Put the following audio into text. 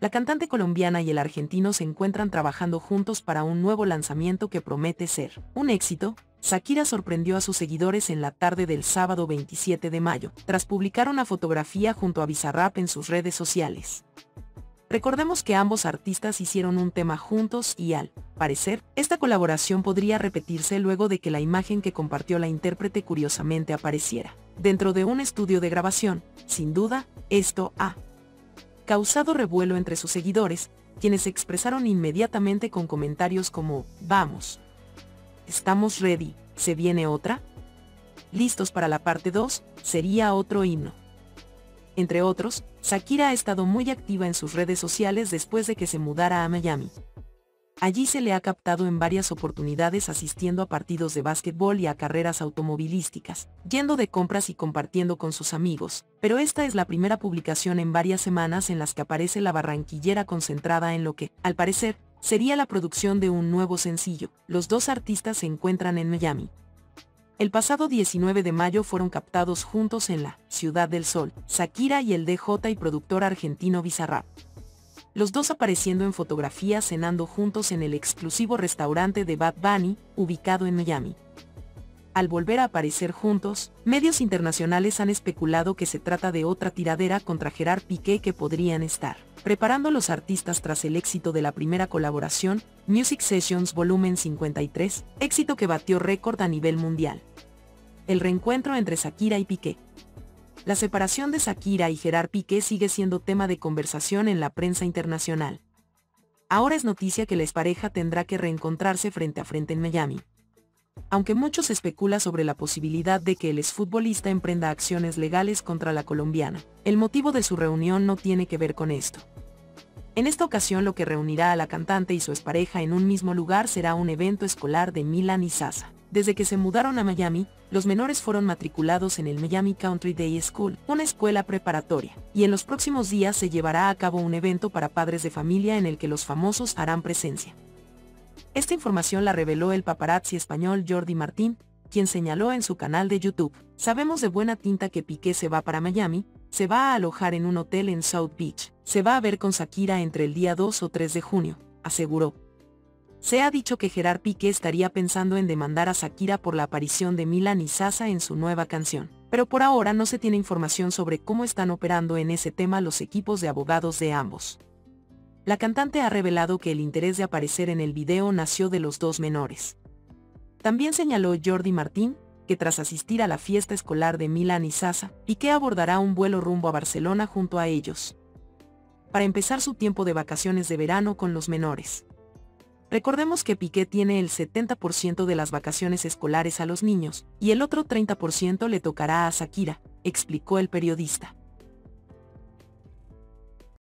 La cantante colombiana y el argentino se encuentran trabajando juntos para un nuevo lanzamiento que promete ser un éxito. Shakira sorprendió a sus seguidores en la tarde del sábado 27 de mayo, tras publicar una fotografía junto a Bizarrap en sus redes sociales. Recordemos que ambos artistas hicieron un tema juntos y al parecer, esta colaboración podría repetirse luego de que la imagen que compartió la intérprete curiosamente apareciera dentro de un estudio de grabación. Sin duda, esto ha causado revuelo entre sus seguidores, quienes se expresaron inmediatamente con comentarios como, vamos, estamos ready, ¿se viene otra? Listos para la parte 2, sería otro himno. Entre otros, Shakira ha estado muy activa en sus redes sociales después de que se mudara a Miami. Allí se le ha captado en varias oportunidades asistiendo a partidos de básquetbol y a carreras automovilísticas, yendo de compras y compartiendo con sus amigos, pero esta es la primera publicación en varias semanas en las que aparece la barranquillera concentrada en lo que, al parecer, sería la producción de un nuevo sencillo. Los dos artistas se encuentran en Miami. El pasado 19 de mayo fueron captados juntos en la Ciudad del Sol, Shakira y el DJ y productor argentino Bizarrap los dos apareciendo en fotografías cenando juntos en el exclusivo restaurante de Bad Bunny, ubicado en Miami. Al volver a aparecer juntos, medios internacionales han especulado que se trata de otra tiradera contra Gerard Piqué que podrían estar preparando los artistas tras el éxito de la primera colaboración, Music Sessions Volumen 53, éxito que batió récord a nivel mundial. El reencuentro entre Shakira y Piqué. La separación de Shakira y Gerard Piqué sigue siendo tema de conversación en la prensa internacional. Ahora es noticia que la expareja tendrá que reencontrarse frente a frente en Miami. Aunque muchos especula sobre la posibilidad de que el exfutbolista emprenda acciones legales contra la colombiana, el motivo de su reunión no tiene que ver con esto. En esta ocasión lo que reunirá a la cantante y su expareja en un mismo lugar será un evento escolar de Milan y Sasa. Desde que se mudaron a Miami, los menores fueron matriculados en el Miami Country Day School, una escuela preparatoria, y en los próximos días se llevará a cabo un evento para padres de familia en el que los famosos harán presencia. Esta información la reveló el paparazzi español Jordi Martín, quien señaló en su canal de YouTube, sabemos de buena tinta que Piqué se va para Miami, se va a alojar en un hotel en South Beach, se va a ver con Shakira entre el día 2 o 3 de junio, aseguró. Se ha dicho que Gerard Piqué estaría pensando en demandar a Shakira por la aparición de Milan y Sasa en su nueva canción, pero por ahora no se tiene información sobre cómo están operando en ese tema los equipos de abogados de ambos. La cantante ha revelado que el interés de aparecer en el video nació de los dos menores. También señaló Jordi Martín, que tras asistir a la fiesta escolar de Milan y Sasa, Piqué abordará un vuelo rumbo a Barcelona junto a ellos. Para empezar su tiempo de vacaciones de verano con los menores. Recordemos que Piqué tiene el 70% de las vacaciones escolares a los niños, y el otro 30% le tocará a Shakira, explicó el periodista.